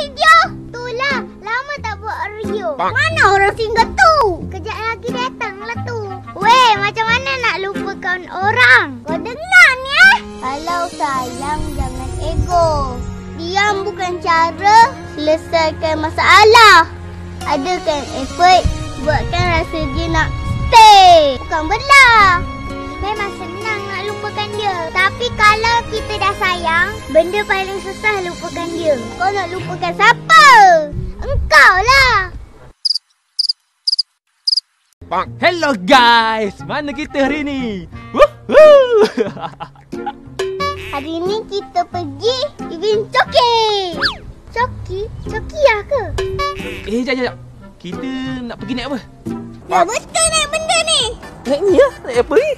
video. Itulah. Lama tak buat video. Mana orang single tu? Kejap lagi datanglah tu. Weh, macam mana nak lupakan orang? Kau dengar ni eh? Kalau sayang, jangan ego. Diam bukan cara selesaikan masalah. Adakan effort buatkan rasa dia nak stay. Bukan belah. Memang senang nak lupakan dia. Tapi kalau kita sayang, benda paling susah lupakan dia. Kau nak lupakan siapa? Engkau lah. Hello guys, mana kita hari ni? Woohoo! Hari ni kita pergi event coki. Coki? Coki lah ke? eh, jap, jap, jap. Kita nak pergi naik apa? Ya betul naik benda ni. Naik ni lah, naik apa ni?